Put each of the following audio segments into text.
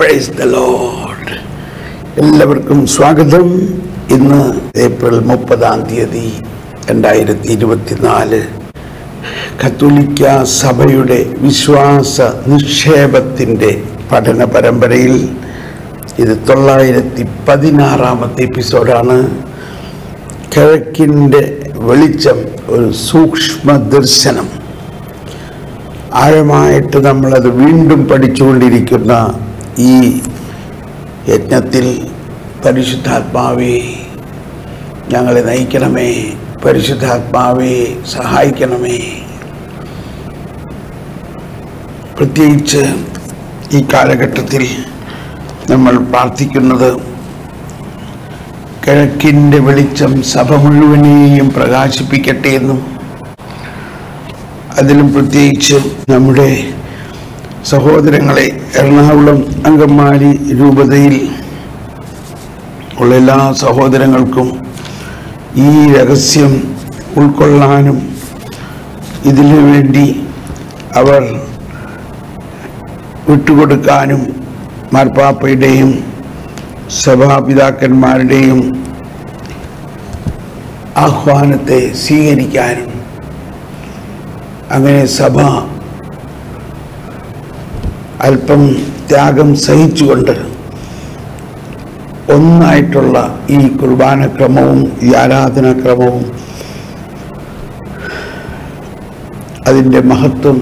Praise the Lord എല്ലാവർക്കും സ്വാഗതം. ഇന്ന് ഏപ്രിൽ മുപ്പതാം തീയതി രണ്ടായിരത്തി ഇരുപത്തിനാല് കത്തോലിക്ക സഭയുടെ വിശ്വാസ നിക്ഷേപത്തിന്റെ പഠന പരമ്പരയിൽ ഇത് തൊള്ളായിരത്തി പതിനാറാമത്തെ എപ്പിസോഡാണ്. കിഴക്കിന്റെ വെളിച്ചം ഒരു സൂക്ഷ്മ ദർശനം. ആഴമായിട്ട് നമ്മളത് വീണ്ടും പഠിച്ചുകൊണ്ടിരിക്കുന്ന ഈ യജ്ഞത്തിൽ പരിശുദ്ധാത്മാവെ ഞങ്ങളെ നയിക്കണമേ പരിശുദ്ധാത്മാവെ സഹായിക്കണമേ. പ്രത്യേകിച്ച് ഈ കാലഘട്ടത്തിൽ നമ്മൾ പ്രാർത്ഥിക്കുന്നത് കിഴക്കിന്റെ വെളിച്ചം സഭ മുഴുവനെയും പ്രകാശിപ്പിക്കട്ടെ എന്നും അതിലും പ്രത്യേകിച്ച് നമ്മുടെ സഹോദരങ്ങളെ എറണാകുളം അങ്കമാലി രൂപതയിൽ ഉള്ള എല്ലാ സഹോദരങ്ങൾക്കും ഈ രഹസ്യം ഉൾക്കൊള്ളാനും ഇതിനു വേണ്ടി അവർ വിട്ടുകൊടുക്കാനും മാർപ്പാപ്പയുടെയും സഭാപിതാക്കന്മാരുടെയും ആഹ്വാനത്തെ സ്വീകരിക്കാനും അങ്ങനെ സഭ അല്പം ത്യാഗം സഹിച്ചുകൊണ്ട് ഒന്നായിട്ടുള്ള ഈ കുർബാനക്രമവും ഈ ആരാധനാക്രമവും അതിന്റെ മഹത്വം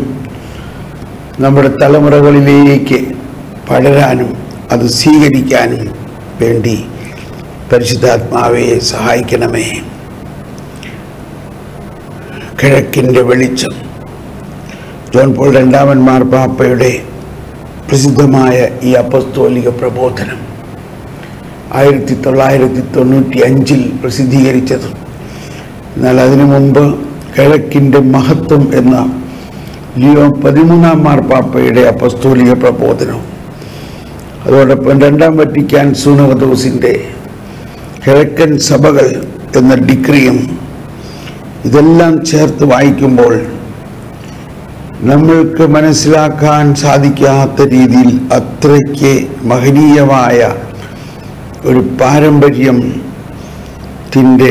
നമ്മുടെ തലമുറകളിലേക്ക് പടരാനും അത് സ്വീകരിക്കാനും വേണ്ടി പരിശുദ്ധാത്മാവെ സഹായിക്കണമേ. കിഴക്കിന്റെ വെളിച്ചം. ജോൺ പോൾ രണ്ടാമൻ മാർപ്പാപ്പയുടെ പ്രസിദ്ധമായ ഈ അപ്പസ്തോലിക പ്രബോധനം ആയിരത്തി തൊള്ളായിരത്തി തൊണ്ണൂറ്റി അഞ്ചിൽ പ്രസിദ്ധീകരിച്ചത്. എന്നാൽ അതിനു മുമ്പ് കിഴക്കിന്റെ മഹത്വം എന്ന ലിയോ പതിമൂന്നാം മാർപ്പാപ്പയുടെ അപ്പസ്തോലിക പ്രബോധനം. അതോടൊപ്പം രണ്ടാം വറ്റിക്കാൻ സൂനവദോസിന്റെ കിഴക്കൻ സഭകൾ എന്ന ഡിഗ്രിയും ഇതെല്ലാം ചേർത്ത് വായിക്കുമ്പോൾ നമ്മൾക്ക് മനസ്സിലാക്കാൻ സാധിക്കാത്ത രീതിയിൽ അത്രയ്ക്ക് മഹനീയമായ ഒരു പാരമ്പര്യം ത്തിന്റെ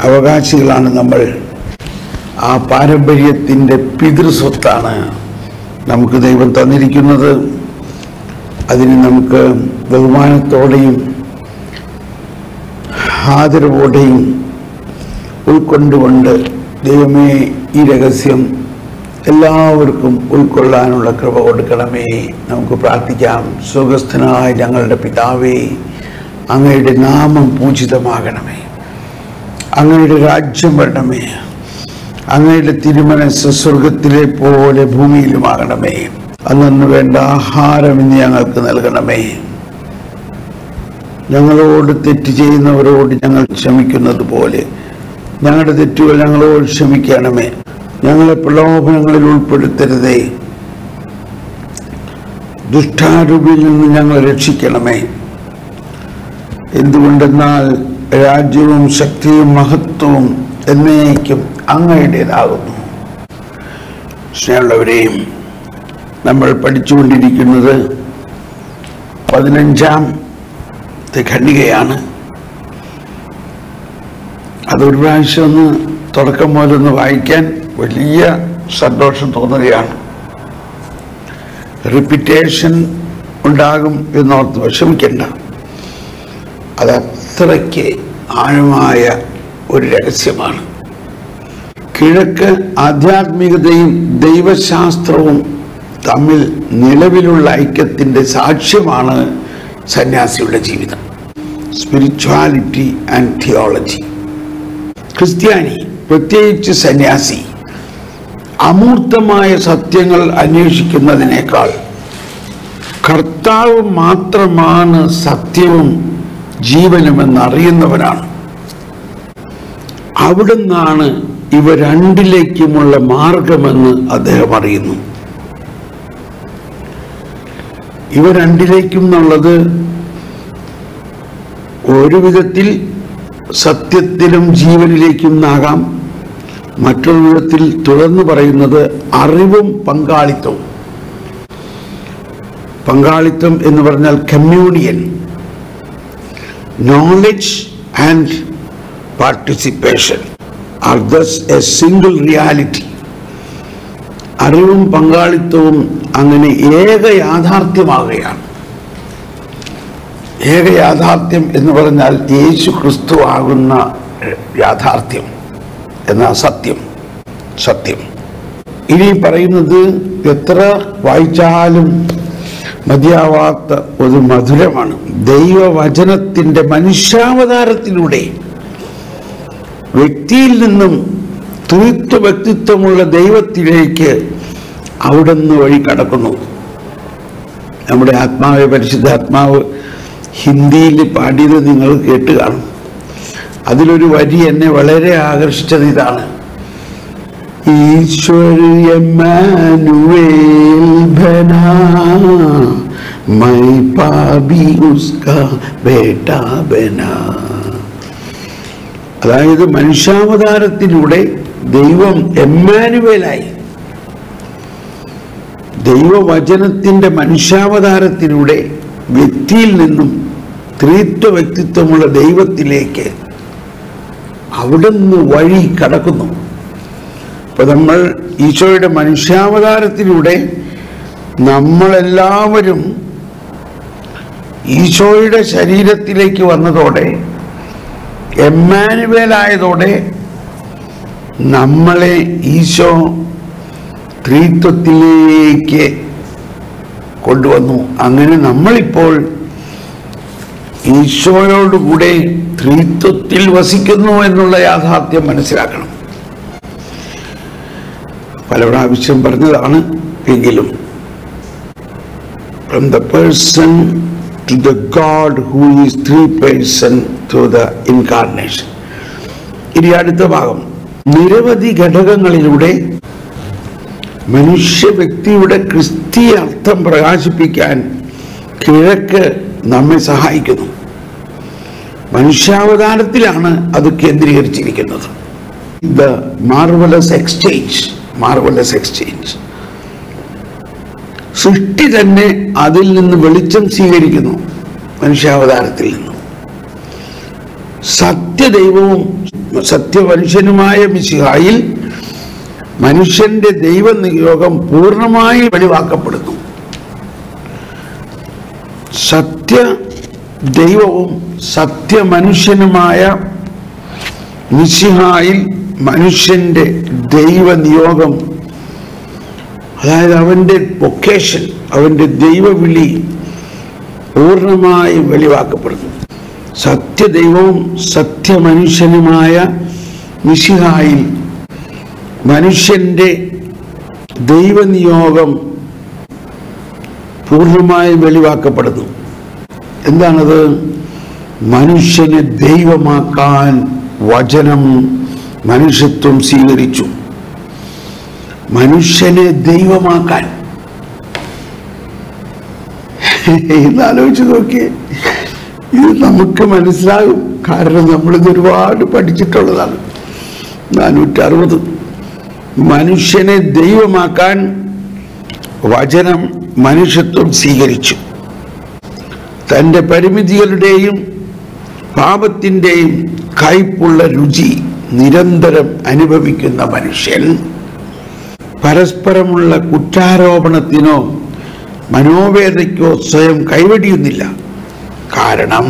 അവകാശികളാണ് നമ്മൾ. ആ പാരമ്പര്യത്തിന്റെ പിതൃസ്വത്താണ് നമുക്ക് ദൈവം തന്നിരിക്കുന്നത്. അതിന് നമുക്ക് ബഹുമാനത്തോടെയും ആദരവോടെയും ഉൾക്കൊണ്ടുകൊണ്ട് ദൈവമേ ഈ രഹസ്യം എല്ലാവർക്കും ഉൾക്കൊള്ളാനുള്ള കൃപ കൊടുക്കണമേ. നമുക്ക് പ്രാർത്ഥിക്കാം. സുഖസ്ഥനായ ഞങ്ങളുടെ പിതാവേ അങ്ങയുടെ നാമം പൂജിതമാകണമേ. അങ്ങയുടെ രാജ്യം വരണമേ. അങ്ങയുടെ തിരുമനസ് സ്വർഗത്തിലെ പോലെ ഭൂമിയിലുമാകണമേ. അന്നു വേണ്ട ആഹാരം ഇന്ന് ഞങ്ങൾക്ക് നൽകണമേ. ഞങ്ങളോട് തെറ്റ് ചെയ്യുന്നവരോട് ഞങ്ങൾ ക്ഷമിക്കുന്നത് പോലെ ഞങ്ങളുടെ തെറ്റുകൾ ഞങ്ങളോട് ക്ഷമിക്കണമേ. ഞങ്ങളെ പ്രലോഭനങ്ങളിൽ ഉൾപ്പെടുത്തരുതേ. ദുഷ്ടാരൂപിൽ നിന്ന് ഞങ്ങൾ രക്ഷിക്കണമേ. എന്തുകൊണ്ടെന്നാൽ രാജ്യവും ശക്തിയും മഹത്വവും എന്നേക്കും അങ്ങയുടേതാകുന്നു. സ്നേഹമുള്ളവരെയും നമ്മൾ പഠിച്ചുകൊണ്ടിരിക്കുന്നത് പതിനഞ്ചാം ഖണ്ഡികയാണ് അതൊരു പ്രാവശ്യം ഒന്ന് തുടക്കം പോലൊന്ന് വായിക്കാൻ വലിയ സന്തോഷം തോന്നുകയാണ്. റിപ്പിറ്റേഷൻ ഉണ്ടാകും എന്നോർത്ത് വിഷമിക്കണ്ട. അത് അത്രയ്ക്ക് ആഴമായ ഒരു രഹസ്യമാണ്. കിഴക്ക് ആധ്യാത്മികതയും ദൈവശാസ്ത്രവും തമ്മിൽ നിലവിലുള്ള ഐക്യത്തിന്റെ സാക്ഷ്യമാണ് സന്യാസിയുടെ ജീവിതം. സ്പിരിച്വാലിറ്റി ആൻഡ് തിയോളജി ക്രിസ്ത്യാനി പ്രത്യേകിച്ച് സന്യാസി അമൂർത്തമായ സത്യങ്ങൾ അന്വേഷിക്കുന്നതിനേക്കാൾ കർത്താവ് മാത്രമാണ് സത്യവും ജീവനുമെന്ന് അറിയുന്നവനാണ് അവിടുന്നാണ് ഇവ രണ്ടിലേക്കുമുള്ള മാർഗമെന്ന് അദ്ദേഹം അറിയുന്നു. ഇവ രണ്ടിലേക്കും എന്നുള്ളത് ഒരു വിധത്തിൽ സത്യത്തിലും ജീവനിലേക്കും ആകാം. മറ്റൊരു വിധത്തിൽ തുടർന്ന് പറയുന്നത് അറിവും പങ്കാളിത്തവും. പങ്കാളിത്തം എന്ന് പറഞ്ഞാൽ communion knowledge and participation are thus a single reality അറിവും പങ്കാളിത്തവും അങ്ങനെ ഏക യാഥാർത്ഥ്യമാകുകയാണ് ഏക യാഥാർത്ഥ്യം എന്ന് പറഞ്ഞാൽ യേശു ക്രിസ്തു ആകുന്ന യാഥാർത്ഥ്യം. എന്ന സത്യം സത്യം. ഇനി പറയുന്നത് എത്ര വായിച്ചാലും മതിയാവാത്ത ഒരു മധുരമാണ്. ദൈവവചനത്തിന്റെ മനുഷ്യാവതാരത്തിലൂടെ വ്യക്തിയിൽ നിന്നും ത്രിത്വ വ്യക്തിത്വമുള്ള ദൈവത്തിലേക്ക് അവിടുന്ന് വഴി കടക്കുന്നു. നമ്മുടെ ആത്മാവ് പരിശുദ്ധാത്മാവ് ഹിന്ദിയിൽ പാടിയത് നിങ്ങൾ കേട്ട് കാണും. അതിലൊരു വരി എന്നെ വളരെ ആകർഷിച്ചത് ഇതാണ്. മൈ ഉസ്കാ ബനാ. അതായത് മനുഷ്യാവതാരത്തിലൂടെ ദൈവം എമ്മാനുവേലായി. ദൈവവചനത്തിന്റെ മനുഷ്യാവതാരത്തിലൂടെ വ്യക്തിയിൽ നിന്നും ത്രിത്വ വ്യക്തിത്വമുള്ള ദൈവത്തിലേക്ക് അവിടുന്ന് വഴി കടക്കുന്നു. ഇപ്പൊ നമ്മൾ ഈശോയുടെ മനുഷ്യാവതാരത്തിലൂടെ നമ്മളെല്ലാവരും ഈശോയുടെ ശരീരത്തിലേക്ക് വന്നതോടെ എമ്മാനുവേലായതോടെ നമ്മളെ ഈശോ ത്രിത്വത്തിലേക്ക് കൊണ്ടുവന്നു. അങ്ങനെ നമ്മളിപ്പോൾ ഈശോയോടുകൂടെ ത്രിത്വത്തിൽ വസിക്കുന്നു എന്നുള്ള യാഥാർത്ഥ്യം മനസ്സിലാക്കണം. പല പ്രാവശ്യം പറഞ്ഞതാണ് എങ്കിലും from the person to the God who is three person to the incarnation ഇനി അടുത്ത ഭാഗം. നിരവധി ഘടകങ്ങളിലൂടെ മനുഷ്യ വ്യക്തിയുടെ ക്രിസ്തീയ അർത്ഥം പ്രകാശിപ്പിക്കാൻ കിഴക്ക് നമ്മെ സഹായിക്കുന്നു. മനുഷ്യാവതാരത്തിലാണ് അത് കേന്ദ്രീകരിച്ചിരിക്കുന്നത്. The marvellous exchange marvellous exchange സൃഷ്ടി തന്നെ അതിൽ നിന്ന് വെളിച്ചം സ്വീകരിക്കുന്നു മനുഷ്യാവതാരത്തിൽ നിന്നും. സത്യദൈവവും സത്യമനുഷ്യനുമായ മിശിഹായിൽ മനുഷ്യന്റെ ദൈവ നിയോഗം പൂർണമായി വെളിവാക്കപ്പെടുന്നു. സത്യ ദൈവവും സത്യമനുഷ്യനുമായ മിശിഹായിൽ മനുഷ്യന്റെ ദൈവനിയോഗം അതായത് അവന്റെ വൊക്കേഷൻ അവന്റെ ദൈവവിളി പൂർണമായും വെളിവാക്കപ്പെടുന്നു. സത്യദൈവവും സത്യമനുഷ്യനുമായ മിശിഹായിൽ മനുഷ്യന്റെ ദൈവനിയോഗം പൂർണമായും വെളിവാക്കപ്പെടുന്നു. എന്താണത്? മനുഷ്യനെ ദൈവമാക്കാൻ വചനം മനുഷ്യത്വം സ്വീകരിച്ചു. മനുഷ്യനെ ദൈവമാക്കാൻ. ഇന്ന് ആലോചിച്ച് നോക്കിയേ ഇത് നമുക്ക് മനസ്സിലാകും. കാരണം നമ്മളിത് ഒരുപാട് പഠിച്ചിട്ടുള്ളതാണ്. നാനൂറ്റി അറുപത് മനുഷ്യനെ ദൈവമാക്കാൻ വചനം മനുഷ്യത്വം സ്വീകരിച്ചു. തന്റെ പരിമിതികളുടെയും പാപത്തിന്റെയും കയ്പുള്ള രുചി നിരന്തരം അനുഭവിക്കുന്ന മനുഷ്യൻ പരസ്പരമുള്ള കുറ്റാരോപണത്തിനോ മനോവേദയ്ക്കോ സ്വയം കൈവടിയുന്നില്ല. കാരണം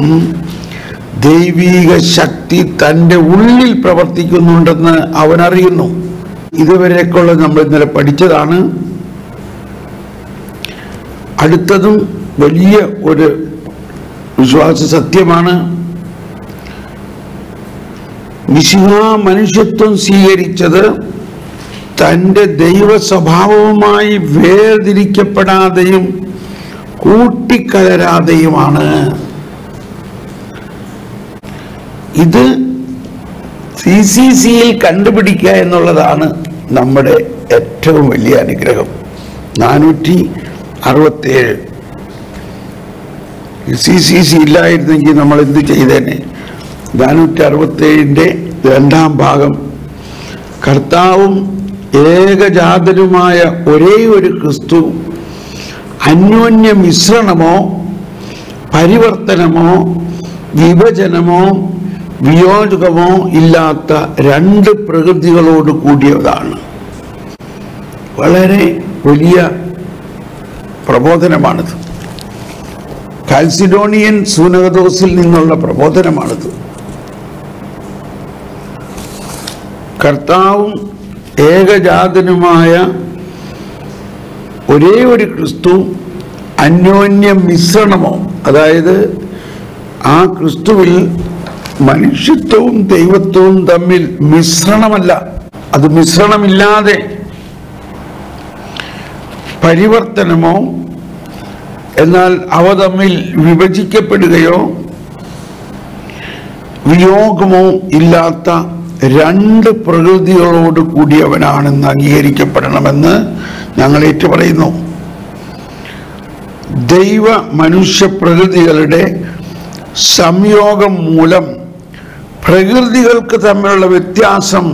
ദൈവീക ശക്തി തന്റെ ഉള്ളിൽ പ്രവർത്തിക്കുന്നുണ്ടെന്ന് അവനറിയുന്നു ഇതുവരെയൊക്കെയുള്ള നമ്മൾ ഇന്നലെ പഠിച്ചതാണ്. അടുത്തതും വലിയ ഒരു വിശ്വാസ സത്യമാണ്. മിശിഹ മനുഷ്യത്വം സ്വീകരിച്ചത് തന്റെ ദൈവ സ്വഭാവവുമായി വേർതിരിക്കപ്പെടാതെയും കൂട്ടിക്കലരാതെയുമാണ്. ഇത് സി സി സിയിൽ കണ്ടുപിടിക്കുക എന്നുള്ളതാണ് നമ്മുടെ ഏറ്റവും വലിയ അനുഗ്രഹം. നാനൂറ്റി അറുപത്തേഴ് സി സി സി ഇല്ലായിരുന്നെങ്കിൽ നമ്മൾ എന്ത് ചെയ്തേനെ? നാനൂറ്റി അറുപത്തേഴിന്റെ രണ്ടാം ഭാഗം. കർത്താവും ഏകജാതരുമായ ഒരേ ഒരു ക്രിസ്തു അന്യോന്യ മിശ്രണമോ പരിവർത്തനമോ വിഭജനമോ വിയോജകമോ ഇല്ലാത്ത രണ്ട് പ്രകൃതികളോട് കൂടിയതാണ്. വളരെ വലിയ പ്രബോധനമാണിത്. കാൽസിഡോണിയൻ സൂനകദോസിൽ നിന്നുള്ള പ്രബോധനമാണിത്. കർത്താവും ഏകജാതനുമായ ഒരേ ഒരു ക്രിസ്തു അന്യോന്യ മിശ്രണമോ അതായത് ആ ക്രിസ്തുവിൽ മനുഷ്യത്വവും ദൈവത്വവും തമ്മിൽ മിശ്രണമല്ല. അത് മിശ്രണമില്ലാതെ പരിവർത്തനമോ എന്നാൽ അവ തമ്മിൽ വിഭജിക്കപ്പെടുകയോ വിയോഗമോ ഇല്ലാത്ത രണ്ട് പ്രകൃതികളോട് കൂടിയവനാണെന്ന് അംഗീകരിക്കപ്പെടണമെന്ന് ഞങ്ങൾ ഏറ്റുപറയുന്നു. ദൈവ മനുഷ്യ പ്രകൃതികളുടെ സംയോഗം മൂലം പ്രകൃതികൾക്ക് തമ്മിലുള്ള വ്യത്യാസം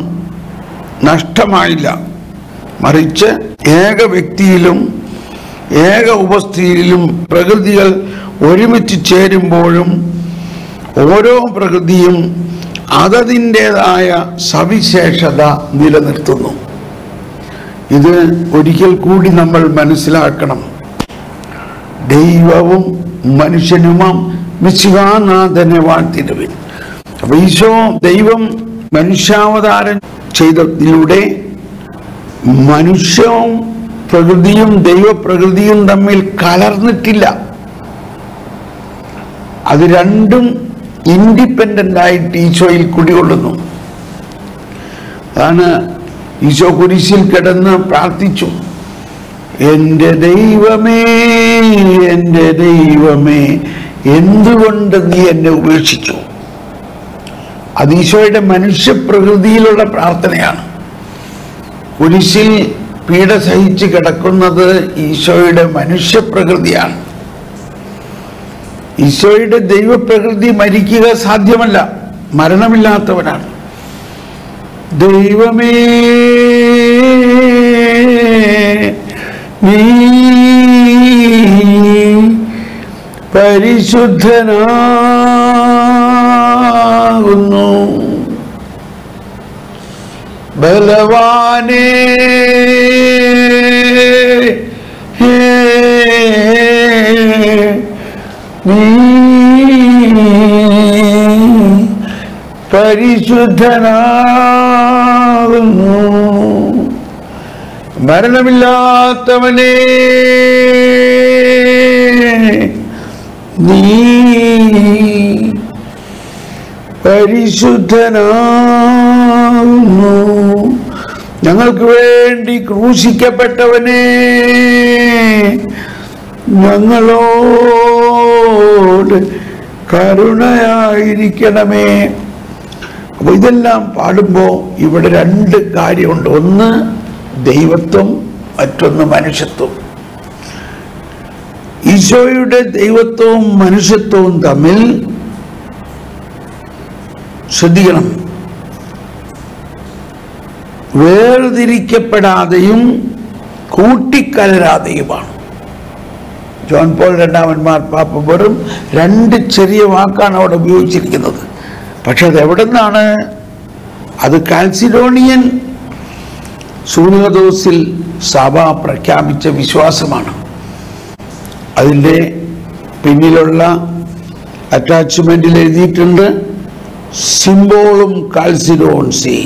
നഷ്ടമായില്ല. മറിച്ച് ഏക വ്യക്തിയിലും ഏക ഉപസ്ഥിതിയിലും പ്രകൃതികൾ ഒരുമിച്ച് ചേരുമ്പോഴും ഓരോ പ്രകൃതിയും അതതിന്റെതായ സവിശേഷത നിലനിർത്തുന്നു. ഇത് ഒരിക്കൽ കൂടി നമ്മൾ മനസ്സിലാക്കണം. ദൈവവും മനുഷ്യനുമാം മിശിഹാനാഥനെ വാഴ്ത്തിടുവിൻ. അപ്പൊ ഈശോ ദൈവം മനുഷ്യാവതാരം ചെയ്തതിലൂടെ മനുഷ്യവും പ്രകൃതിയും ദൈവപ്രകൃതിയും തമ്മിൽ കലർന്നിട്ടില്ല. അത് രണ്ടും ഇൻഡിപെൻഡന്റ് ആയിട്ട് ഈശോയിൽ കുടികൊള്ളുന്നു. അതാണ് ഈശോ കുരിശിൽ കിടന്ന് പ്രാർത്ഥിച്ചു. എന്റെ ദൈവമേ എന്റെ ദൈവമേ എന്തുകൊണ്ട് നീ എന്നെ ഉപേക്ഷിച്ചു? അത് ഈശോയുടെ മനുഷ്യപ്രകൃതിയിലുള്ള പ്രാർത്ഥനയാണ്. കുരിശിൽ പീഡ സഹിച്ച് കിടക്കുന്നത് ഈശോയുടെ മനുഷ്യപ്രകൃതിയാണ്. ഈശോയുടെ ദൈവപ്രകൃതി മരിക്കുക സാധ്യമല്ല. മരണമില്ലാത്തവനാണ്. ദൈവമേ നീ പരിശുദ്ധനാകുന്നു. ബലവാനേ നീ പരിശുദ്ധനാകുന്നു. മരണമില്ലാത്തവനെ നീ പരിശുദ്ധനാകുന്നു. ഞങ്ങൾക്ക് വേണ്ടി ക്രൂശിക്കപ്പെട്ടവനെ ഞങ്ങളോട് കരുണയായിരിക്കണമേ. അപ്പൊ ഇതെല്ലാം പാടുമ്പോൾ ഇവിടെ രണ്ട് കാര്യമുണ്ട്. ഒന്ന് ദൈവത്വം മറ്റൊന്ന് മനുഷ്യത്വം. ഈശോയുടെ ദൈവത്വവും മനുഷ്യത്വവും തമ്മിൽ ശ്രദ്ധിക്കണം. വേർതിരിക്കപ്പെടാതെയും കൂട്ടിക്കലരാതെയുമാണ്. ജോൺ പോൾ രണ്ടാമൻ മാർപ്പാപ്പ വെറും രണ്ട് ചെറിയ വാക്കാണ് അവിടെ ഉപയോഗിച്ചിരിക്കുന്നത്. പക്ഷെ അത് എവിടെ നിന്നാണ് അത് കാൽസിഡോണിയൻ സൂര്യദോസിൽ സഭ പ്രഖ്യാപിച്ച വിശ്വാസമാണ്. അതിന്റെ പിന്നിലുള്ള അറ്റാച്ച്മെന്റിൽ എഴുതിയിട്ടുണ്ട് സിംബോളും കാൽസിഡോൺസി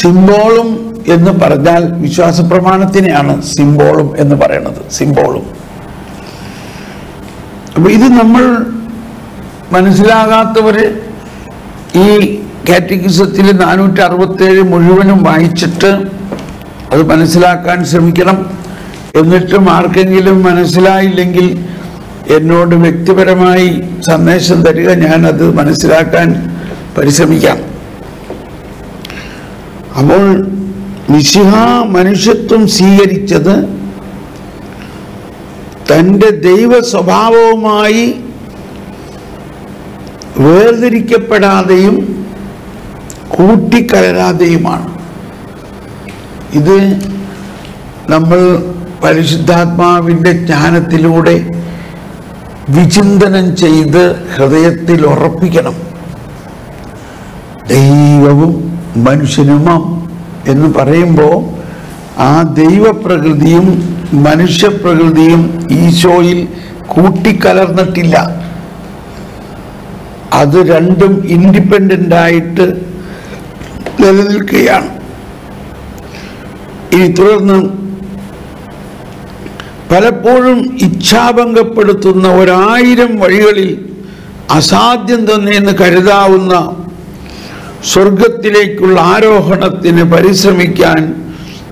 സിംബോളും എന്ന് പറഞ്ഞാൽ വിശ്വാസ പ്രമാണത്തിനെയാണ് സിംബോളും എന്ന് പറയുന്നത്. സിംബോളും. അപ്പൊ ഇത് നമ്മൾ മനസ്സിലാകാത്തവര് ഈ കാറ്റഗിസത്തിൽ നാനൂറ്റി അറുപത്തേഴ് മുഴുവനും വായിച്ചിട്ട് അത് മനസ്സിലാക്കാൻ ശ്രമിക്കണം. എന്നിട്ടും ആർക്കെങ്കിലും മനസ്സിലായില്ലെങ്കിൽ എന്നോട് വ്യക്തിപരമായി സന്ദേശം തരിക ഞാനത് മനസ്സിലാക്കാൻ പരിശ്രമിക്കാം. അപ്പോൾ മിശിഹ മനുഷ്യത്വം സ്വീകരിച്ചത് തന്റെ ദൈവ സ്വഭാവവുമായി വേർതിരിക്കപ്പെടാതെയും കൂട്ടിക്കലരാതെയുമാണ്. ഇത് നമ്മൾ പരിശുദ്ധാത്മാവിന്റെ ജ്ഞാനത്തിലൂടെ വിചിന്തനം ചെയ്ത് ഹൃദയത്തിൽ ഉറപ്പിക്കണം. ദൈവവും മനുഷ്യനുമാം എന്ന് പറയുമ്പോൾ ആ ദൈവപ്രകൃതിയും മനുഷ്യപ്രകൃതിയും ഈശോയിൽ കൂട്ടിക്കലർന്നിട്ടില്ല. അത് രണ്ടും ഇൻഡിപെൻഡന്റ് ആയിട്ട് നിലനിൽക്കുകയാണ്. ഇനി തുടർന്ന് പലപ്പോഴും ഇച്ഛാഭംഗപ്പെടുത്തുന്ന ഒരായിരം വഴികളിൽ അസാധ്യം തന്നെ എന്ന് കരുതാവുന്ന സ്വർഗത്തിലേക്കുള്ള ആരോഹണത്തിന് പരിശ്രമിക്കാൻ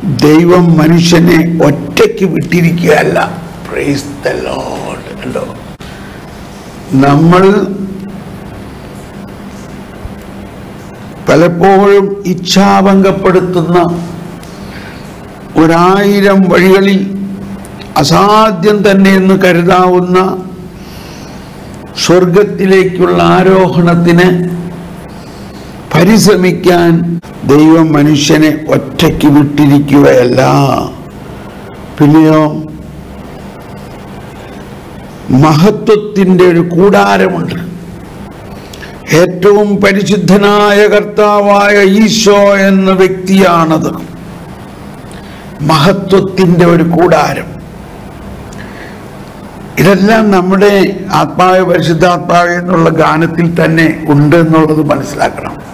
ദൈവം മനുഷ്യനെ ഒറ്റയ്ക്ക് വിട്ടിരിക്കുകയല്ല. കണ്ടോ? നമ്മൾ പലപ്പോഴും ഇച്ഛാഭംഗപ്പെടുത്തുന്ന ഒരായിരം വഴികളിൽ അസാധ്യം തന്നെ എന്ന് കരുതാവുന്ന സ്വർഗത്തിലേക്കുള്ള ആരോഹണത്തിന് പരിശ്രമിക്കാൻ ദൈവം മനുഷ്യനെ ഒറ്റയ്ക്ക് വിട്ടിരിക്കുകയല്ല. പിന്നെയോ മഹത്വത്തിന്റെ ഒരു കൂടാരമുണ്ട്. ഏറ്റവും പരിശുദ്ധനായ കർത്താവായ ഈശോ എന്ന വ്യക്തിയാണത്. മഹത്വത്തിന്റെ ഒരു കൂടാരം. ഇതെല്ലാം നമ്മുടെ ആത്മാവ് പരിശുദ്ധാത്മാവ് എന്നുള്ള ഗാനത്തിൽ തന്നെ ഉണ്ട് എന്നുള്ളത് മനസ്സിലാക്കണം.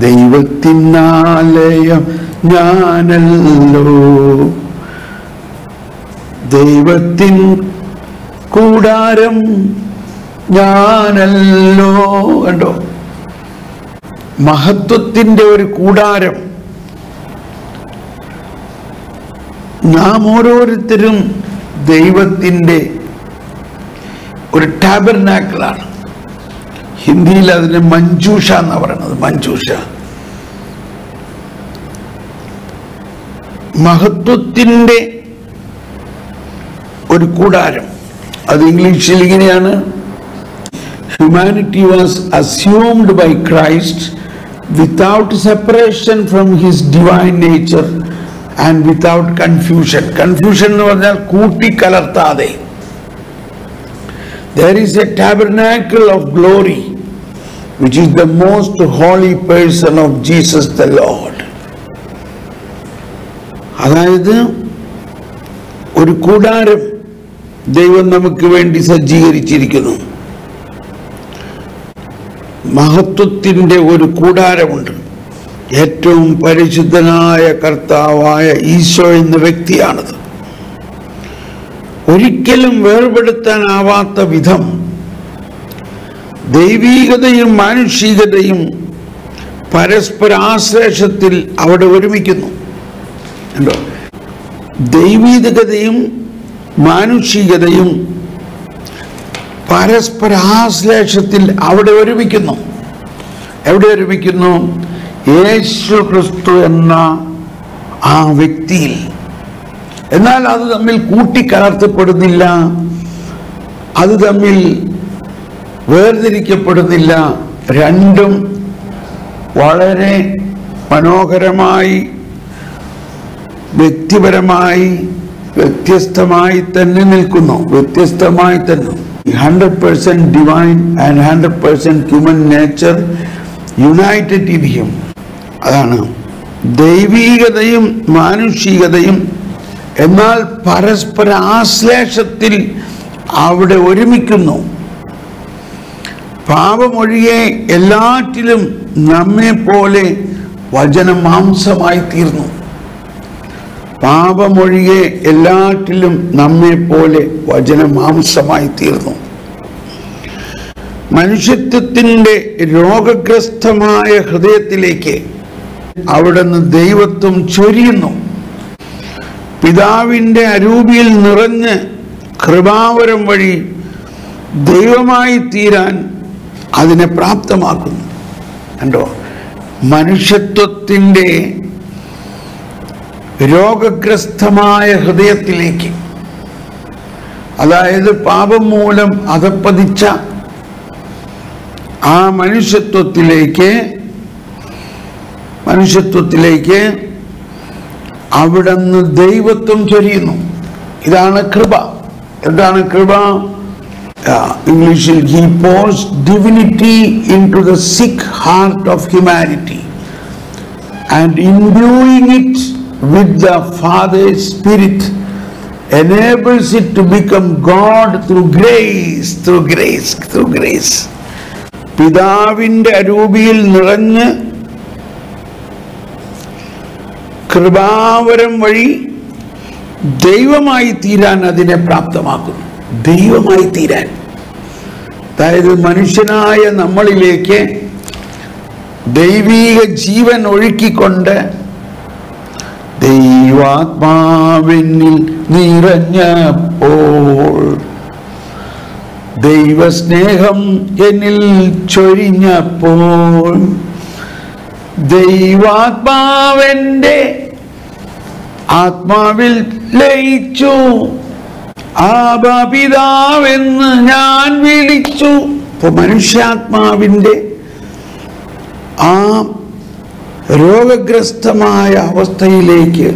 ദൈവത്തിനാലയം ഞാനല്ലോ. ദൈവത്തിൻ കൂടാരം ഞാനല്ലോ കണ്ടോ? മഹത്വത്തിന്റെ ഒരു കൂടാരം. നാം ഓരോരുത്തരും ദൈവത്തിന്റെ ഒരു ടാബർനാക്കിളാണ്. ഹിന്ദിയിൽ അതിന് മഞ്ജൂഷ എന്ന് പറയുന്നത്. മഞ്ജൂഷ. മഹത്വത്തിന്റെ ഒരു കൂടാരം. അത് ഇംഗ്ലീഷിൽ ഇങ്ങനെയാണ്. Humanity was assumed by Christ without separation from his divine nature and without confusion confusion എന്ന് പറഞ്ഞാൽ കൂട്ടിക്കലർത്താതെ. There is a tabernacle of glory. Which is the most holy person of Jesus the Lord. അതായത് ഒരു കൂടാരം ദൈവം നമുക്ക് വേണ്ടി സജ്ജീകരിച്ചിരിക്കുന്നു. മഹത്വത്തിന്റെ ഒരു കൂടാരമുണ്ട്. ഏറ്റവും പരിശുദ്ധനായ കർത്താവായ ഈശോ എന്ന വ്യക്തിയാണത്. ഒരിക്കലും വേർപെടുത്താനാവാത്ത വിധം ദൈവീകതയും മാനുഷികതയും പരസ്പര ആശ്ലേഷത്തിൽ അവിടെ ഒരുമിക്കുന്നു. എന്തോ? ദൈവീകതയും മാനുഷികതയും പരസ്പര ആശ്ലേഷത്തിൽ അവിടെ ഒരുമിക്കുന്നു. എവിടെ ഒരുമിക്കുന്നു? യേശു ക്രിസ്തു എന്ന ആ വ്യക്തിയിൽ. എന്നാൽ അത് തമ്മിൽ കൂട്ടിക്കലർത്തപ്പെടുന്നില്ല. അത് തമ്മിൽ വേർതിരിക്കപ്പെടുന്നില്ല. രണ്ടും വളരെ മനോഹരമായി വ്യക്തിപരമായി വ്യത്യസ്തമായി തന്നെ നിൽക്കുന്നു. വ്യത്യസ്തമായി തന്നെ. Hundred percent divine and hundred percent human nature united in അതാണ്. ദൈവീകതയും മാനുഷികതയും എന്നാൽ പരസ്പര ആശ്ലേഷത്തിൽ അവിടെ ഒരുമിക്കുന്നു. പാപമൊഴികെ എല്ലാറ്റിലും നമ്മെ പോലെ വചനം മാംസമായി തീർന്നു പാപമൊഴികെ എല്ലാറ്റിലും നമ്മെ പോലെ വചനം മാംസമായി തീർന്നു മനുഷ്യത്വത്തിന്റെ രോഗഗ്രസ്തമായ ഹൃദയത്തിലേക്ക് അവിടുന്ന് ദൈവത്വം ചൊരിയുന്നു. പിതാവിന്റെ അരൂപിയിൽ നിറഞ്ഞ് കൃപാവരം വഴി ദൈവമായി തീരാൻ അതിനെ പ്രാപ്തമാക്കുന്നു. കണ്ടോ? മനുഷ്യത്വത്തിന്റെ രോഗഗ്രസ്തമായ ഹൃദയത്തിലേക്ക്. അതായത് പാപം മൂലം അധപ്പതിച്ച ആ മനുഷ്യത്വത്തിലേക്ക് മനുഷ്യത്വത്തിലേക്ക് അവിടുന്ന് ദൈവത്വം ചൊരിയുന്നു. ഇതാണ് കൃപ. എന്താണ് കൃപ? ആ, English, he pours divinity into the sick heart of and imbuing it with the Father's Spirit enables it to become God through grace, through grace, through grace. പിതാവിന്റെ അരൂപിയിൽ നിറഞ്ഞ് കൃപാവരം വഴി ദൈവമായി തീരാൻ അതിനെ പ്രാപ്തമാക്കുന്നു ദൈവമായി തീരാൻ. അതായത് മനുഷ്യനായ നമ്മളിലേക്ക് ദൈവീക ജീവൻ ഒഴുക്കിക്കൊണ്ട് ദൈവാത്മാവിനിൽ നിറഞ്ഞപ്പോൾ ദൈവസ്നേഹം എന്നിൽ ചൊരിഞ്ഞപ്പോൾ ദൈവാത്മാവന്റെ ആത്മാവിൽ ലയിച്ചു. ആപിതാവെന്ന് ഞാൻ വിളിച്ചു. ഇപ്പൊ മനുഷ്യാത്മാവിന്റെ ആ രോഗഗ്രസ്തമായ അവസ്ഥയിലേക്ക്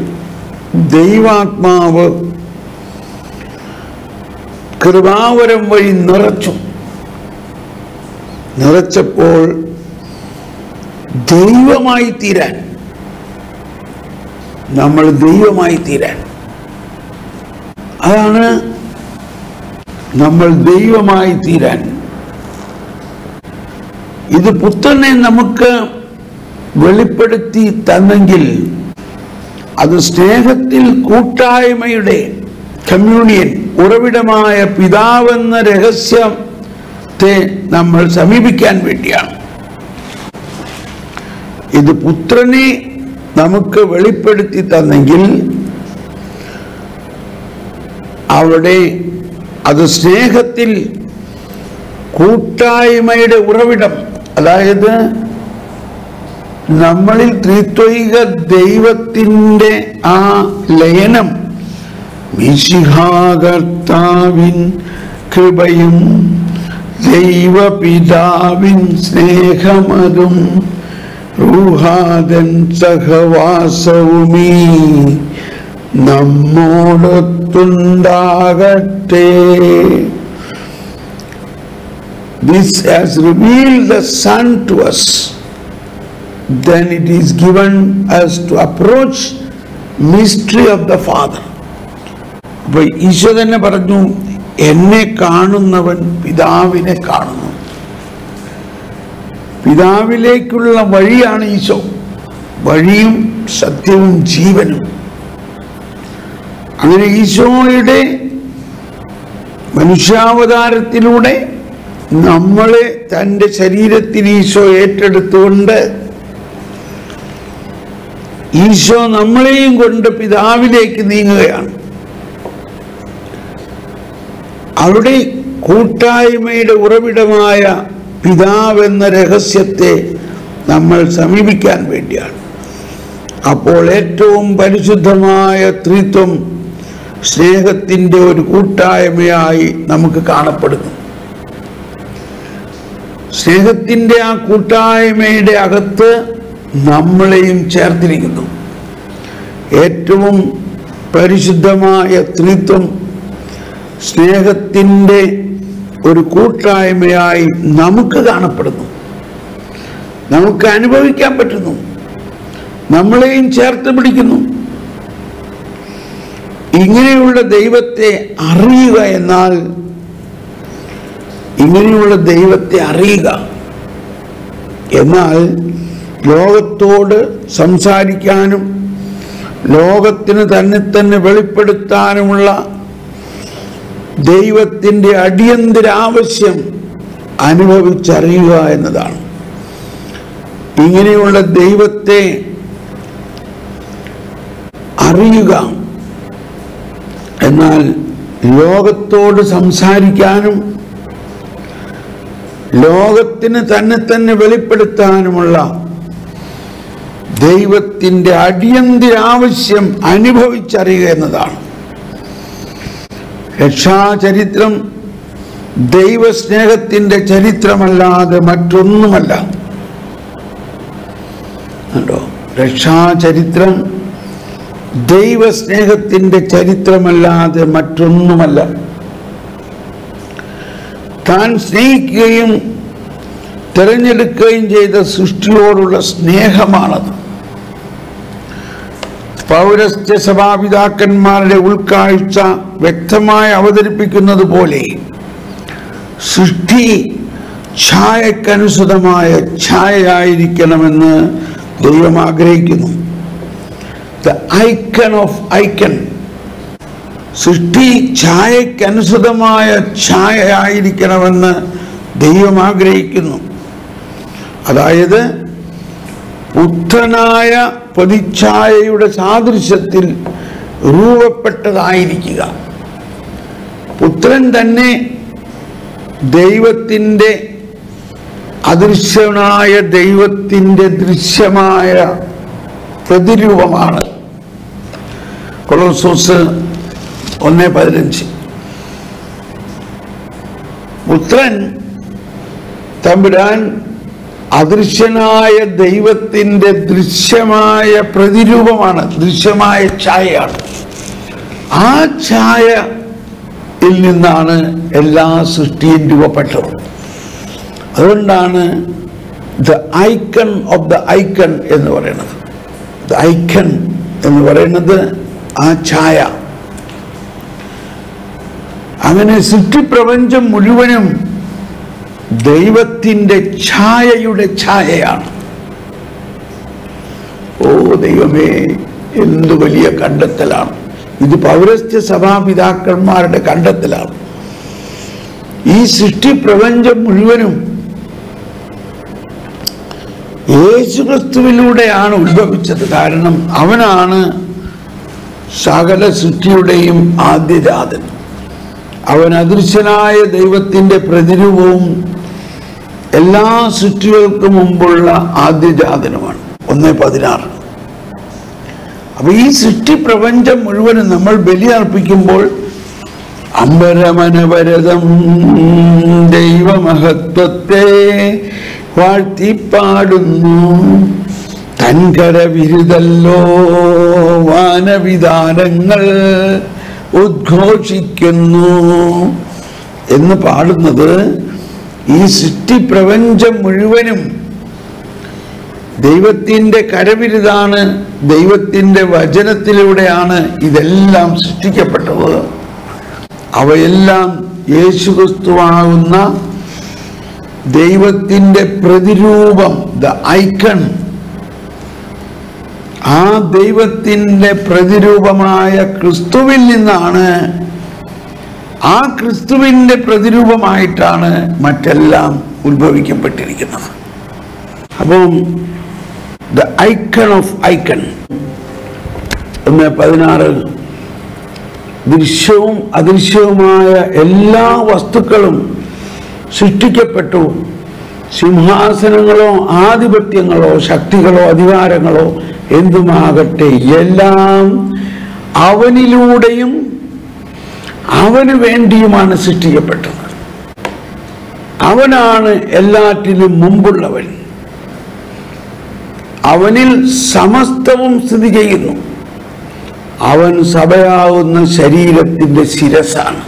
ദൈവാത്മാവ് കൃപാവരം വഴി നിറച്ചു. നിറച്ചപ്പോൾ ദൈവമായി തീരാൻ നമ്മൾ ദൈവമായി തീരാൻ അതാണ് നമ്മൾ ദൈവമായി തീരാൻ. ഇത് പുത്രനെ നമുക്ക് വെളിപ്പെടുത്തി തന്നെങ്കിൽ അത് സ്നേഹത്തിൽ കൂട്ടായ്മയുടെ കമ്മ്യൂണിയൻ ഉറവിടമായ പിതാവെന്ന രഹസ്യത്തെ നമ്മൾ സമീപിക്കാൻ വേണ്ടിയാണ്. ഇത് പുത്രനെ നമുക്ക് വെളിപ്പെടുത്തി തന്നെങ്കിൽ അവിടെ അത് സ്നേഹത്തിൽ കൂട്ടായ്മയുടെ ഉറവിടം അതായത് നമ്മളിൽ ത്രിത്വൈക ദൈവത്തിന്റെ ആ ലയനം മിശിഹാകർത്താവിൻ കൃപയും ദൈവപിതാവിൻ സ്നേഹമതും റൂഹാദൻ സഹവാസവുമീ നമ്മോടൊത്തുണ്ടാകട്ടെ this has revealed the Son to us, then it is given us to approach mystery of the Father. അപ്പൊ ഈശോ തന്നെ പറഞ്ഞു എന്നെ കാണുന്നവൻ പിതാവിനെ കാണുന്നു പിതാവിലേക്കുള്ള വഴിയാണ് ഈശോ വഴിയും സത്യവും ജീവനും അങ്ങനെ ഈശോയുടെ മനുഷ്യാവതാരത്തിലൂടെ നമ്മളെ തന്റെ ശരീരത്തിൽ ഈശോ ഏറ്റെടുത്തുകൊണ്ട് ഈശോ നമ്മളെയും കൊണ്ട് പിതാവിലേക്ക് നീങ്ങുകയാണ്. അവിടെ കൂട്ടായ്മയുടെ ഉറവിടമായ പിതാവെന്ന രഹസ്യത്തെ നമ്മൾ സമീപിക്കാൻ വേണ്ടിയാണ്. അപ്പോൾ ഏറ്റവും പരിശുദ്ധമായ ത്രിത്വം സ്നേഹത്തിന്റെ ഒരു കൂട്ടായ്മയായി നമുക്ക് കാണപ്പെടുന്നു. സ്നേഹത്തിന്റെ ആ കൂട്ടായ്മയുടെ അകത്ത് നമ്മളെയും ചേർത്തിരിക്കുന്നു. ഏറ്റവും പരിശുദ്ധമായ ത്രിത്വം സ്നേഹത്തിന്റെ ഒരു കൂട്ടായ്മയായി നമുക്ക് കാണപ്പെടുന്നു. നമുക്ക് അനുഭവിക്കാൻ പറ്റുന്നു. നമ്മളെയും ചേർത്ത് പിടിക്കുന്നു. ഇങ്ങനെയുള്ള ദൈവത്തെ അറിയുക എന്നാൽ ഇങ്ങനെയുള്ള ദൈവത്തെ അറിയുക എന്നാൽ ലോകത്തോട് സംസാരിക്കാനും ലോകത്തിന് തന്നെ തന്നെ വെളിപ്പെടുത്താനുമുള്ള ദൈവത്തിന്റെ അടിയന്തര ആവശ്യം അനുഭവിച്ചറിയുക എന്നതാണ്. ഇങ്ങനെയുള്ള ദൈവത്തെ അറിയുക. എന്നാൽ ലോകത്തോട് സംസാരിക്കാനും ലോകത്തിന് തന്നെ തന്നെ വെളിപ്പെടുത്താനുമുള്ള ദൈവത്തിന്റെ അടിയന്തിര ആവശ്യം അനുഭവിച്ചറിയുക എന്നതാണ്. രക്ഷാചരിത്രം ദൈവസ്നേഹത്തിന്റെ ചരിത്രമല്ലാതെ മറ്റൊന്നുമല്ല. രക്ഷാചരിത്രം ദൈവസ്നേഹത്തിന്റെ ചരിത്രമല്ലാതെ മറ്റൊന്നുമല്ല. താൻ സ്നേഹിക്കുകയും തിരഞ്ഞെടുക്കുകയും ചെയ്ത സൃഷ്ടിയോടുള്ള സ്നേഹമാണത്. പൗരസ്ത്യ സഭാപിതാക്കന്മാരുടെ ഉൾക്കാഴ്ച വ്യക്തമായി അവതരിപ്പിക്കുന്നത് പോലെ സൃഷ്ടി ഛായക്കനുസൃതമായ ഛായയായിരിക്കണമെന്ന് ദൈവം ആഗ്രഹിക്കുന്നു. ഐക്കൺ ഓഫ് ഐക്കൺ സൃഷ്ടി ഛായക്കനുസൃതമായ ഛായയായിരിക്കണമെന്ന് ദൈവം ആഗ്രഹിക്കുന്നു. അതായത് പുത്രനായ പ്രതിച്ഛായയുടെ സാദൃശ്യത്തിൽ രൂപപ്പെട്ടതായിരിക്കുക. പുത്രൻ തന്നെ ദൈവത്തിന്റെ അദൃശ്യനായ ദൈവത്തിന്റെ ദൃശ്യമായ പ്രതിരൂപമാണ്. കൊളോസോസ് ഒന്ന് പതിനഞ്ച്. പുത്രൻ തമ്പുരാൻ അദൃശ്യനായ ദൈവത്തിന്റെ ദൃശ്യമായ പ്രതിരൂപമാണ് ദൃശ്യമായ ഛായയാണ്. ആ ഛായയിൽ നിന്നാണ് എല്ലാ സൃഷ്ടിയും രൂപപ്പെട്ടത്. അതുകൊണ്ടാണ് the icon of the icon എന്ന് പറയുന്നത്. ദ ഐക്കൺ എന്ന് പറയുന്നത് ആ ഛായ. അങ്ങനെ സൃഷ്ടിപ്രപഞ്ചം മുഴുവനും ദൈവത്തിന്റെ ഛായയുടെ ഛായയാണ്. ഓ ദൈവമേ എന്തു വലിയ കണ്ടെത്തലാണ്. ഇത് പൗരസ്ത്യ സഭാപിതാക്കന്മാരുടെ കണ്ടെത്തലാണ്. ഈ സൃഷ്ടിപ്രപഞ്ചം മുഴുവനും യേശുക്രിസ്തുവിലൂടെയാണ് ഉത്ഭവിച്ചത്. കാരണം അവനാണ് സകല സൃഷ്ടിയുടെയും ആദ്യജാതൻ. അവൻ അദൃശ്യനായ ദൈവത്തിന്റെ പ്രതിരൂപവും എല്ലാ സൃഷ്ടികൾക്കും മുമ്പുള്ള ആദ്യജാതനുമാണ്. ഒന്ന് പതിനാറ്. അപ്പൊ ഈ സൃഷ്ടി പ്രപഞ്ചം മുഴുവനും നമ്മൾ ബലിയർപ്പിക്കുമ്പോൾ അമ്പരമനവരതം ദൈവമഹത്വത്തെ വാഴ്ത്തിപ്പാടുന്നു. തൻകര വിരുതല്ലോ വാനവിധാനങ്ങൾ ഉദ്ഘോഷിക്കുന്നു എന്ന് പാടുന്നത് ഈ സൃഷ്ടി പ്രപഞ്ചം മുഴുവനും ദൈവത്തിന്റെ കരവിരുതാണ് ദൈവത്തിന്റെ വചനത്തിലൂടെയാണ് ഇതെല്ലാം സൃഷ്ടിക്കപ്പെട്ടത്. അവയെല്ലാം യേശുക്രിസ്തുവാകുന്ന ദൈവത്തിന്റെ പ്രതിരൂപം ദ ഐക്കൺ ആ ദൈവത്തിന്റെ പ്രതിരൂപമായ ക്രിസ്തുവിൽ നിന്നാണ് ആ ക്രിസ്തുവിന്റെ പ്രതിരൂപമായിട്ടാണ് മറ്റെല്ലാം ഉത്ഭവിക്കപ്പെട്ടിരിക്കുന്നത്. അപ്പം ദ ഐക്കൺ ഓഫ് ഐക്കൺ ഒന്ന് പതിനാറ് ദൃശ്യവും അദൃശ്യവുമായ എല്ലാ വസ്തുക്കളും സൃഷ്ടിക്കപ്പെട്ടു. സിംഹാസനങ്ങളോ ആധിപത്യങ്ങളോ ശക്തികളോ അധികാരങ്ങളോ എന്തുമാകട്ടെ എല്ലാം അവനിലൂടെയും അവന് വേണ്ടിയുമാണ് സൃഷ്ടിക്കപ്പെട്ടത്. അവനാണ് എല്ലാറ്റിനും മുമ്പുള്ളവൻ. അവനിൽ സമസ്തവും സ്ഥിതി ചെയ്യുന്നു. അവൻ സഭയാവുന്ന ശരീരത്തിന്റെ ശിരസാണ്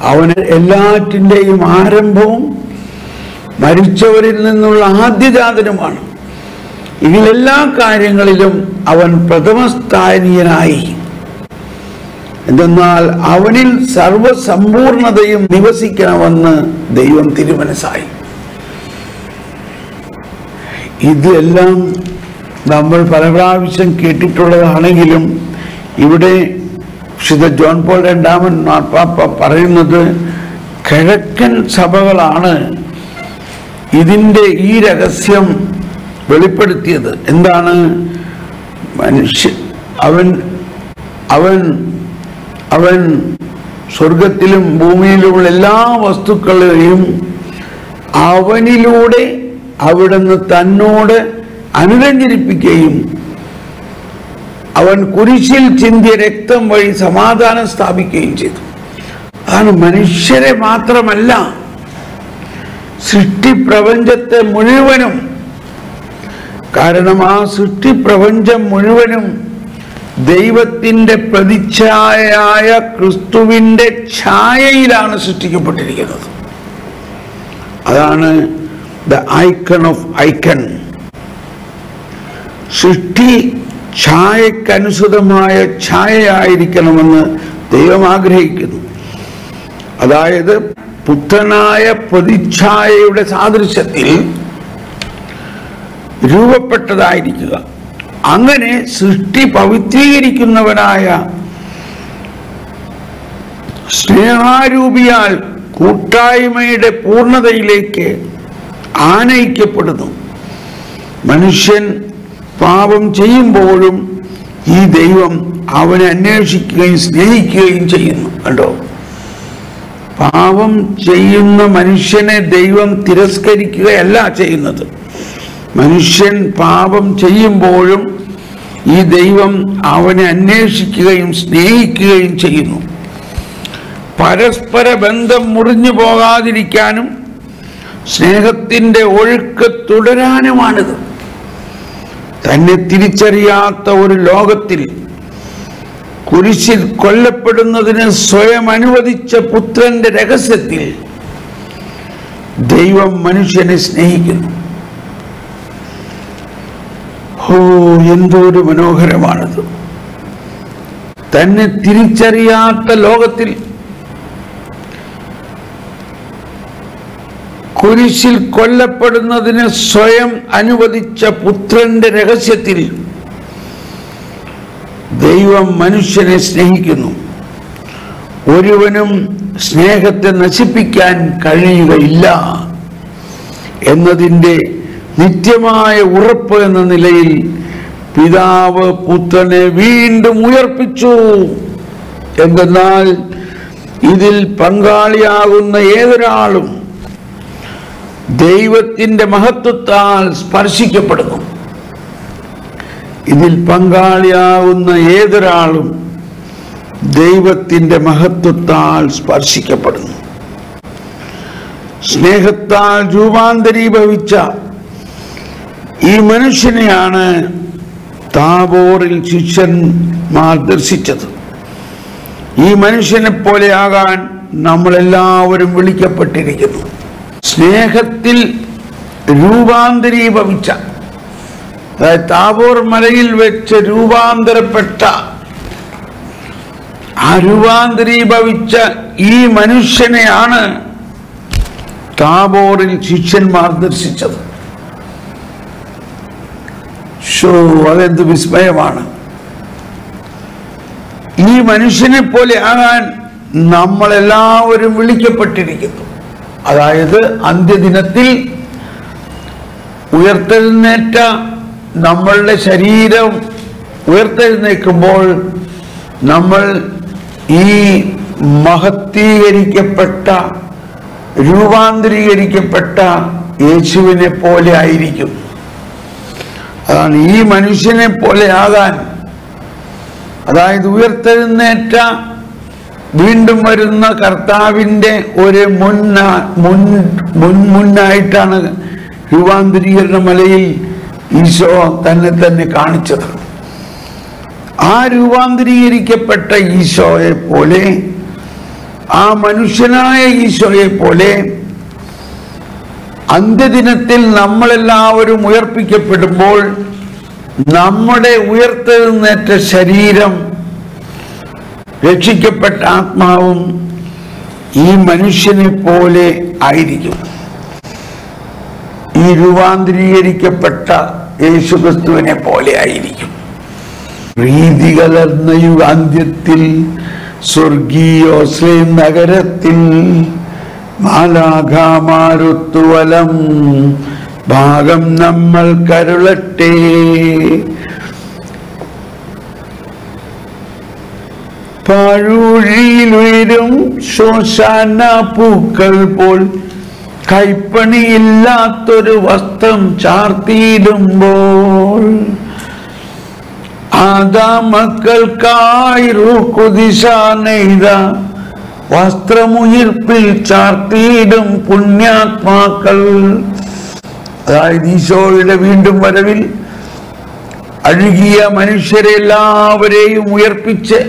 അവന് എല്ലാറ്റിന്റെയും ആരംഭവും മരിച്ചവരിൽ നിന്നുള്ള ആദ്യജാതനുമാണ്. ഇതിലെല്ലാ കാര്യങ്ങളിലും അവൻ പ്രഥമസ്ഥാനീയനായി എന്തെന്നാൽ അവനിൽ സർവസമ്പൂർണതയും നിവസിക്കണമെന്ന് ദൈവം തിരുമനസായി ഇതെല്ലാം നമ്മൾ പല പ്രാവശ്യം കേട്ടിട്ടുള്ളതാണെങ്കിലും ഇവിടെ വിശുദ്ധ ജോൺ പോൾ രണ്ടാമൻ മാർപ്പാപ്പ പറയുന്നത് കിഴക്കൻ സഭകളാണ് ഇതിന്റെ ഈ രഹസ്യം വെളിപ്പെടുത്തിയത്. എന്താണ്? മനുഷ്യ അവൻ അവൻ അവൻ സ്വർഗത്തിലും ഭൂമിയിലുമുള്ള എല്ലാ വസ്തുക്കളെയും അവനിലൂടെ അവിടുന്ന് തന്നോട് അനുരഞ്ജനിപ്പിക്കുകയും അവൻ കുരിശിൽ ചിന്തിയ രക്തം വഴി സമാധാനം സ്ഥാപിക്കുകയും ചെയ്തു. അതാണ് മനുഷ്യരെ മാത്രമല്ല സൃഷ്ടിപ്രപഞ്ചത്തെ മുഴുവനും കാരണം ആ സൃഷ്ടിപ്രപഞ്ചം മുഴുവനും ദൈവത്തിന്റെ പ്രതിച്ഛായയായ ക്രിസ്തുവിന്റെ ഛായയിലാണ് സൃഷ്ടിക്കപ്പെട്ടിരിക്കുന്നത്. അതാണ് ദ ഐക്കൺ ഓഫ് ഐക്കൺ സൃഷ്ടി ഛായക്കനുസൃതമായ ഛായയായിരിക്കണമെന്ന് ദൈവം ആഗ്രഹിക്കുന്നു. അതായത് പുത്രനായ പ്രതിച്ഛായയുടെ സാദൃശ്യത്തിൽ രൂപപ്പെട്ടതായിരിക്കുക. അങ്ങനെ സൃഷ്ടി പവിത്രീകരിക്കുന്നവനായ സ്നേഹാരൂപിയാൽ കൂട്ടായ്മയുടെ പൂർണതയിലേക്ക് ആനയിക്കപ്പെടുന്നു. മനുഷ്യൻ പാപം ചെയ്യുമ്പോഴും ഈ ദൈവം അവനെ അന്വേഷിക്കുകയും സ്നേഹിക്കുകയും ചെയ്യുന്നു. കണ്ടോ? പാപം ചെയ്യുന്ന മനുഷ്യനെ ദൈവം തിരസ്കരിക്കുകയല്ല ചെയ്യുന്നത്. മനുഷ്യൻ പാപം ചെയ്യുമ്പോഴും ഈ ദൈവം അവനെ അന്വേഷിക്കുകയും സ്നേഹിക്കുകയും ചെയ്യുന്നു. പരസ്പര ബന്ധം മുറിഞ്ഞു പോകാതിരിക്കാനും സ്നേഹത്തിന്റെ ഒഴുക്ക് തുടരാനുമാണിത്. തന്നെ തിരിച്ചറിയാത്ത ഒരു ലോകത്തിൽ കുരിശിൽ കൊല്ലപ്പെടുന്നതിന് സ്വയം അനുവദിച്ച പുത്രന്റെ രഹസ്യത്തിൽ ദൈവം മനുഷ്യനെ സ്നേഹിക്കുന്നു. ഓ എന്തൊരു മനോഹരമാണത്. തന്നെ തിരിച്ചറിയാത്ത ലോകത്തിൽ കുരിശിൽ കൊല്ലപ്പെടുന്നതിന് സ്വയം അനുവദിച്ച പുത്രന്റെ രഹസ്യത്തിൽ ദൈവം മനുഷ്യനെ സ്നേഹിക്കുന്നു. ഒരുവനും സ്നേഹത്തെ നശിപ്പിക്കാൻ കഴിയുകയില്ല എന്നതിന്റെ നിത്യമായ ഉറപ്പ് എന്ന നിലയിൽ പിതാവ് പുത്രനെ വീണ്ടും ഉയർപ്പിച്ചു. എന്തെന്നാൽ ഇതിൽ പങ്കാളിയാകുന്ന ഏതൊരാളും ദൈവത്തിന്റെ മഹത്വത്താൽ സ്പർശിക്കപ്പെടുന്നു. ഇതിൽ പങ്കാളിയാകുന്ന ഏതൊരാളും ദൈവത്തിന്റെ മഹത്വത്താൽ സ്പർശിക്കപ്പെടുന്നു. സ്നേഹത്താൽ രൂപാന്തരീഭവിച്ച ഈ മനുഷ്യനെയാണ് താബോറിൽ ശിഷ്യന്മാർ ദർശിച്ചത് ഈ മനുഷ്യനെ പോലെയാകാൻ നമ്മളെല്ലാവരും വിളിക്കപ്പെട്ടിരിക്കുന്നു. സ്നേഹത്തിൽ രൂപാന്തരീഭവിച്ച അതായത് താബോർ മലയിൽ വെച്ച് രൂപാന്തരപ്പെട്ട ആ രൂപാന്തരീഭവിച്ച ഈ മനുഷ്യനെയാണ് താബോറിൽ ശിഷ്യന്മാർ ദർശിച്ചത് ഷോ അതെന്ത് വിസ്മയമാണ്. ഈ മനുഷ്യനെ പോലെ ആകാൻ നമ്മളെല്ലാവരും വിളിക്കപ്പെട്ടിരിക്കുന്നു. അതായത് അന്ത്യദിനത്തിൽ ഉയർത്തെഴുന്നേറ്റ നമ്മളുടെ ശരീരം ഉയർത്തെഴുന്നേൽക്കുമ്പോൾ നമ്മൾ ഈ മഹത്തീകരിക്കപ്പെട്ട രൂപാന്തരീകരിക്കപ്പെട്ട യേശുവിനെ പോലെ ആയിരിക്കും. അതാണ് ഈ മനുഷ്യനെ പോലെ ആകാൻ. അതായത് ഉയർത്തെഴുന്നേറ്റ വീണ്ടും വരുന്ന കർത്താവിന്റെ ഒരു മുന്ന മുൻ മുൻമുന്നായിട്ടാണ് രൂപാന്തരീകരണ മലയിൽ ഈശോ തന്നെ തന്നെ കാണിച്ചത്. ആ രൂപാന്തരീകരിക്കപ്പെട്ട ഈശോയെ പോലെ ആ മനുഷ്യനായ ഈശോയെ പോലെ അന്ത്യദിനത്തിൽ നമ്മളെല്ലാവരും ഉയർപ്പിക്കപ്പെടുമ്പോൾ നമ്മുടെ ഉയർത്തെഴുന്നേറ്റ ശരീരം രക്ഷിക്കപ്പെട്ട ആത്മാവും ഈ മനുഷ്യനെ പോലെ ആയിരിക്കും. ഈ രൂപാന്തരീകരിക്കപ്പെട്ട യേശുക്രിസ്തുവിനെ പോലെ ആയിരിക്കും. പ്രീതി കലർന്ന യുഗാന്ത്യത്തിൽ സ്വർഗീയോസ്ലേം നഗരത്തിൽ മാലാഘാമാരുത്തുവലം ഭാഗം നമ്മൾ കരുളട്ടെ. പാഴൂഴിയിലുയരും ശോശാന പൂക്കൾ പോൽ കൈപ്പണിയില്ലാത്തൊരു വസ്ത്രം ചാർത്തിയിടുമ്പോൾ ആദാ മക്കൾക്കായി വസ്ത്രമുയിർപ്പിൽ ചാർത്തിയിടും പുണ്യാത്മാക്കൾ. അതായത് ഈശോയുടെ വീണ്ടും വരവിൽ അഴുകിയ മനുഷ്യരെ എല്ലാവരെയും ഉയർപ്പിച്ച്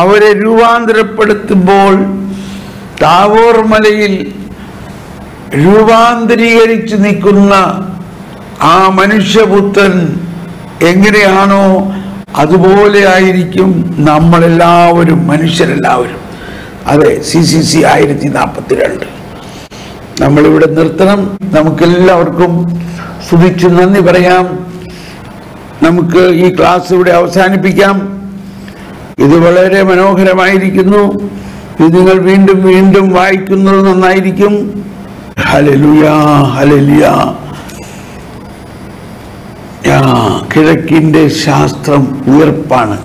അവരെ രൂപാന്തരപ്പെടുത്തുമ്പോൾ താവോർ മലയിൽ രൂപാന്തരീകരിച്ച് നിൽക്കുന്ന ആ മനുഷ്യപുത്രൻ എങ്ങനെയാണോ അതുപോലെ ആയിരിക്കും നമ്മളെല്ലാവരും മനുഷ്യരെല്ലാവരും. അതെ സി സി സി ആയിരത്തി നാൽപ്പത്തി രണ്ട് നമ്മളിവിടെ നിർത്തണം. നമുക്കെല്ലാവർക്കും സ്തുതിച്ചു നന്ദി പറയാം. നമുക്ക് ഈ ക്ലാസ് ഇവിടെ അവസാനിപ്പിക്കാം. ഇത് വളരെ മനോഹരമായിരിക്കുന്നു. ഇത് നിങ്ങൾ വീണ്ടും വീണ്ടും വായിക്കുന്നത് നന്നായിരിക്കും. ഹലലുയാ ഹലലുയാ കിഴക്കിന്റെ ശാസ്ത്രം ഉയർപ്പാണ്.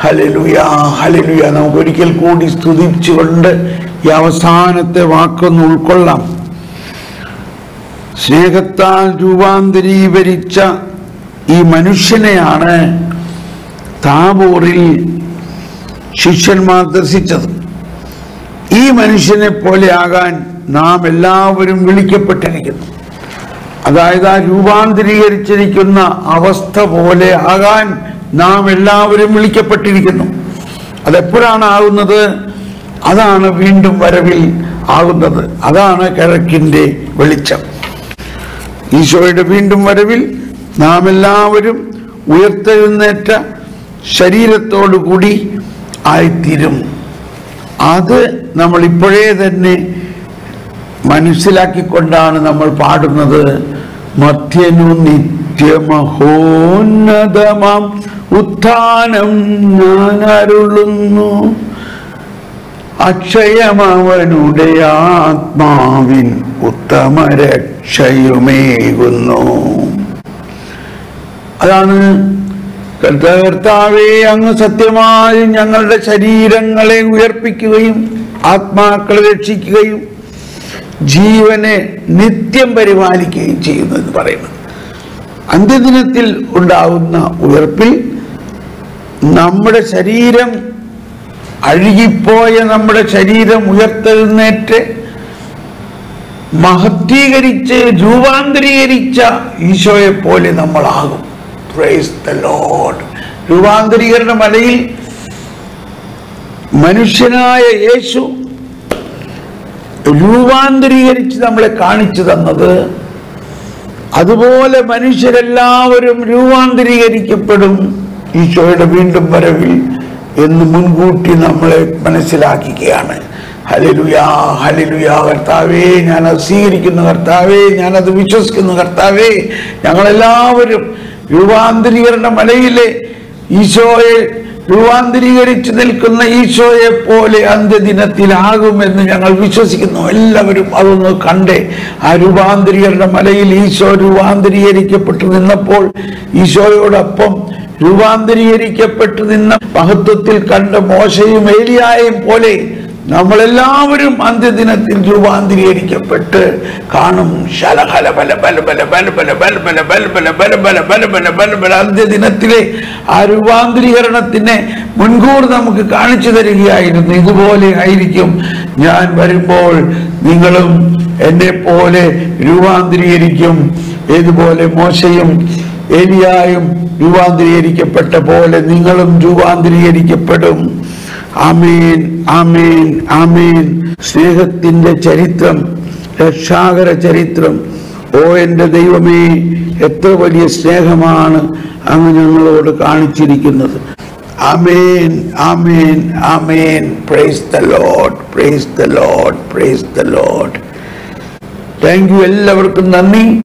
ഹലലുയാ ഹലലുയ നമുക്ക് ഒരിക്കൽ കൂടി സ്തുതിച്ചുകൊണ്ട് ഈ അവസാനത്തെ വാക്കൊന്ന് ഉൾക്കൊള്ളാം. സ്നേഹത്താൽ രൂപാന്തരീകരിച്ച ഈ മനുഷ്യനെയാണ് താബോറിൽ ശിഷ്യന്മാർ ദർശിച്ചത്. ഈ മനുഷ്യനെ പോലെ ആകാൻ നാം എല്ലാവരും വിളിക്കപ്പെട്ടിരിക്കുന്നു. അതായത് ആ രൂപാന്തരീകരിച്ചിരിക്കുന്ന അവസ്ഥ പോലെ ആകാൻ നാം എല്ലാവരും വിളിക്കപ്പെട്ടിരിക്കുന്നു. അതെപ്പോഴാണ് ആകുന്നത് അതാണ് വീണ്ടും വരവിൽ ആകുന്നത്. അതാണ് കിഴക്കിന്റെ വെളിച്ചം. ഈശോയുടെ വീണ്ടും വരവിൽ നാം എല്ലാവരും ഉയർത്തെഴുന്നേറ്റ ശരീരത്തോടു കൂടി ആയിത്തീരും. അത് നമ്മൾ ഇപ്പോഴേ തന്നെ മനസ്സിലാക്കിക്കൊണ്ടാണ് നമ്മൾ പാടുന്നത്. മധ്യനു നിത്യമഹോന്നതമാം ഉത്ഥാനം ഞാൻ അരുളുന്നു. അക്ഷയമവനുടെ ആത്മാവിൻ ഉത്തമ രക്ഷയുമേകുന്നു അതാണ് കർത്താവേ അങ്ങ് സത്യമായി ഞങ്ങളുടെ ശരീരങ്ങളെ ഉയർപ്പിക്കുകയും ആത്മാക്കളെ രക്ഷിക്കുകയും ജീവനെ നിത്യം പരിപാലിക്കുകയും ചെയ്യുന്നു എന്ന് പറയുന്നത് അന്ത്യദിനത്തിൽ ഉണ്ടാകുന്ന ഉയർപ്പിൽ നമ്മുടെ ശരീരം അഴുകിപ്പോയ നമ്മുടെ ശരീരം ഉയർത്തെഴുന്നേറ്റ് മഹത്വീകരിച്ച് രൂപാന്തരീകരിച്ച ഈശോയെ പോലെ നമ്മളാകും രൂപാന്തരീകരണ മലയിൽ മനുഷ്യനായ യേശു രൂപാന്തരീകരിച്ച് നമ്മളെ കാണിച്ചു തന്നത്. അതുപോലെ മനുഷ്യരെല്ലാവരും രൂപാന്തരീകരിക്കപ്പെടും ഈശോയുടെ വീണ്ടും വരവിൽ എന്ന് മുൻകൂട്ടി നമ്മളെ മനസ്സിലാക്കുകയാണ്. ഹലിലുയാ ഹലിലുയാ കർത്താവേ ഞാനത് സ്വീകരിക്കുന്നു കർത്താവേ ഞാനത് വിശ്വസിക്കുന്നു കർത്താവേ ഞങ്ങളെല്ലാവരും രൂപാന്തരീകരണ മലയിലെ ഈശോയെ രൂപാന്തരീകരിച്ചു നിൽക്കുന്ന ഈശോയെ പോലെ അന്ത്യദിനത്തിലാകുമെന്ന് ഞങ്ങൾ വിശ്വസിക്കുന്നു. എല്ലാവരും അതൊന്ന് കണ്ടേ ആ രൂപാന്തരീകരണ മലയിൽ ഈശോ രൂപാന്തരീകരിക്കപ്പെട്ടു നിന്നപ്പോൾ ഈശോയോടൊപ്പം രൂപാന്തരീകരിക്കപ്പെട്ടു നിന്ന മഹത്വത്തിൽ കണ്ട മോശയും ഏലിയായും പോലെ നമ്മളെല്ലാവരും അന്ത്യദിനത്തിൽ രൂപാന്തരീകരിക്കപ്പെട്ട് കാണും ശലഹല ബല ബല ബല ബല ബല ബല ബല ബല ബല ബല ബല ബല ബല ബല ബല അന്ത്യദിനത്തിലെ ആ രൂപാന്തരീകരണത്തിനെ മുൻകൂർ നമുക്ക് കാണിച്ചു തരികയായിരുന്നു ഇതുപോലെ ആയിരിക്കും ഞാൻ വരുമ്പോൾ നിങ്ങളും എന്നെ പോലെ രൂപാന്തരീകരിക്കും ഏതുപോലെ മോശയും ഏലിയായും രൂപാന്തരീകരിക്കപ്പെട്ട പോലെ നിങ്ങളും രൂപാന്തരീകരിക്കപ്പെടും ആമേൻ ആമേൻ ആമേൻ. സ്നേഹത്തിന്റെ ചരിത്രം രക്ഷാകര ചരിത്രം. ഓ എന്റെ ദൈവമേ എത്ര വലിയ സ്നേഹമാണ് അങ്ങ് ഞങ്ങളോട് കാണിച്ചിരിക്കുന്നത്. ആമേൻ ആമേൻ ആമേൻ. Praise the Lord praise the Lord praise the Lord thank you എല്ലാവർക്കും നന്ദി.